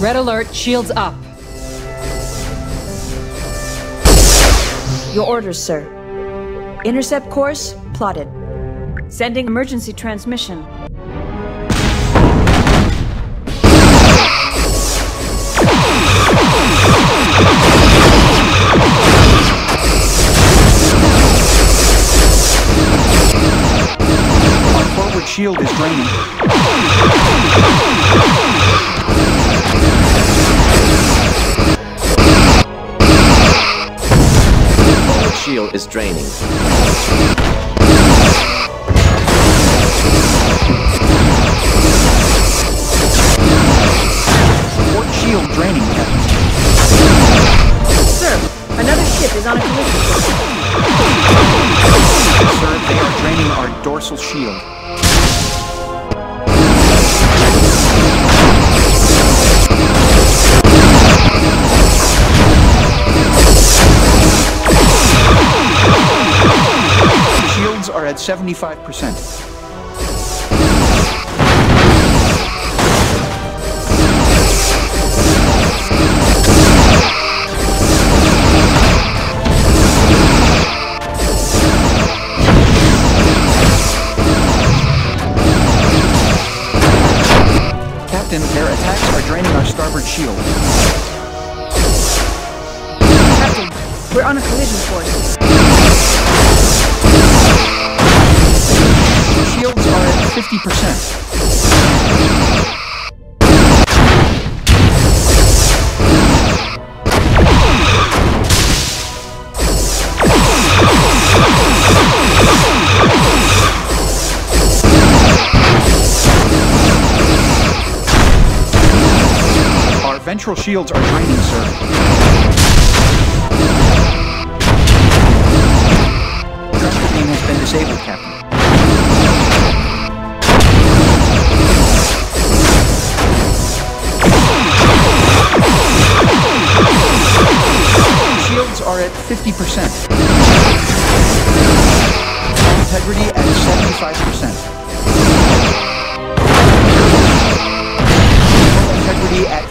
Red alert, shields up. Your orders, sir. Intercept course plotted. Sending emergency transmission. Our forward shield is draining. Forward shield is draining. Port shield draining, Captain. Sir, another ship is on a collision course. Sir, they are draining our dorsal shield. 75%. Captain, their attacks are draining our starboard shield. Captain, we're on a collision course. Ventral shields are draining, sir. Tractor beam has been disabled, Captain. Shields are at 50%. Integrity at 75%.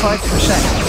5%.